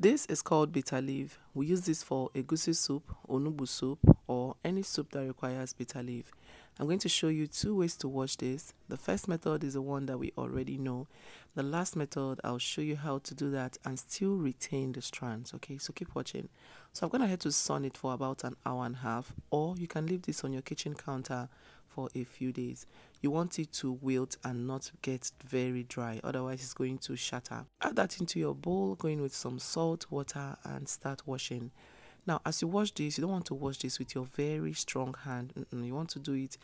This is called bitter leaf. We use this for egusi soup, onugbu soup, or any soup that requires bitter leaf. I'm going to show you two ways to wash this. The first method is the one that we already know. The last method, I'll show you how to do that and still retain the strands. Okay, so keep watching. So I'm going to head to sun it for about an hour and a half, or you can leave this on your kitchen counter for a few days. You want it to wilt and not get very dry, otherwise it's going to shatter. Add that into your bowl, going with some salt, water, and start washing. Now, as you wash this, you don't want to wash this with your very strong hand. You want to do it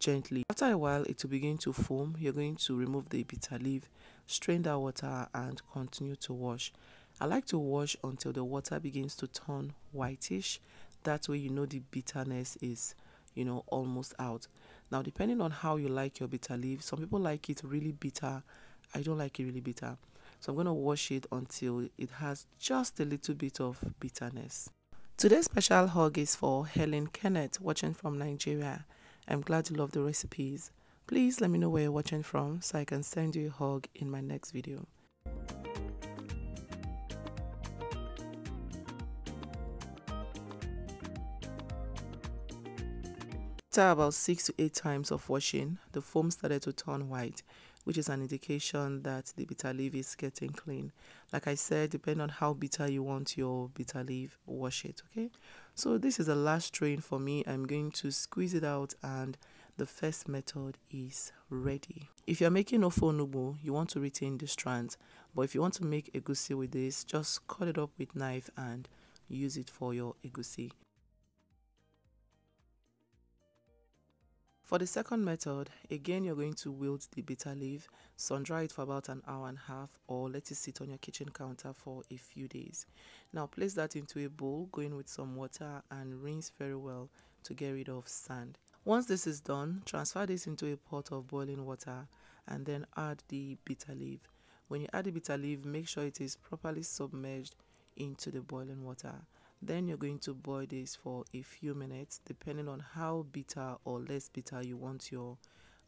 gently. After a while, it will begin to foam. You're going to remove the bitter leaf, strain that water, and continue to wash. I like to wash until the water begins to turn whitish. That way, you know the bitterness is, you know, almost out. Now, depending on how you like your bitter leaf, some people like it really bitter. I don't like it really bitter. So I'm going to wash it until it has just a little bit of bitterness. Today's special hug is for Helen Kenneth watching from Nigeria. I'm glad you love the recipes. Please let me know where you're watching from so I can send you a hug in my next video. After about 6 to 8 times of washing, the foam started to turn white, which is an indication that the bitter leaf is getting clean. Like I said, depending on how bitter you want your bitter leaf, wash it, okay? So this is the last strain for me. I'm going to squeeze it out and the first method is ready. If you're making ofe onugbu, you want to retain the strands. But if you want to make egusi with this, just cut it up with knife and use it for your egusi. For the second method, again you're going to wilt the bitter leaf, sun dry it for about an hour and a half or let it sit on your kitchen counter for a few days. Now place that into a bowl, go in with some water and rinse very well to get rid of sand. Once this is done, transfer this into a pot of boiling water and then add the bitter leaf. When you add the bitter leaf, make sure it is properly submerged into the boiling water. Then you're going to boil this for a few minutes depending on how bitter or less bitter you want your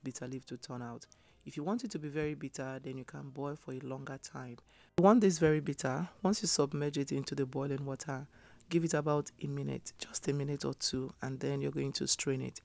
bitter leaf to turn out. If you want it to be very bitter, then you can boil for a longer time. you want this very bitter, once you submerge it into the boiling water, give it about a minute, just a minute or two, and then you're going to strain it.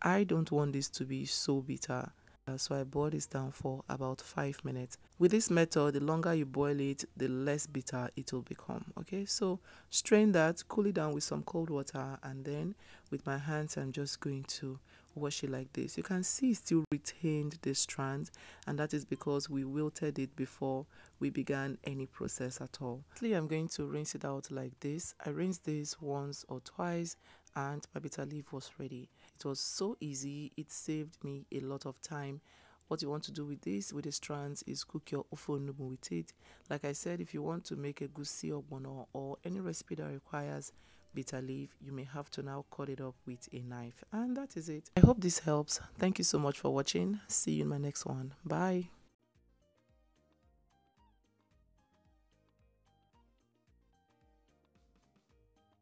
I don't want this to be so bitter Uh, so I boil this down for about 5 minutes. With this method, the longer you boil it, the less bitter it will become. Okay, so strain that, cool it down with some cold water, and then with my hands, I'm just going to wash it like this. You can see it still retained the strands, and that is because we wilted it before we began any process at all. Lastly, I'm going to rinse it out like this. I rinsed this once or twice and my bitter leaf was ready. It was so easy, it saved me a lot of time. What you want to do with this, with the strands, is cook your ofonubu with it. Like I said, if you want to make egusi or bono or any recipe that requires bitter leaf, you may have to now cut it up with a knife. And that is it. I hope this helps. Thank you so much for watching. See you in my next one. Bye.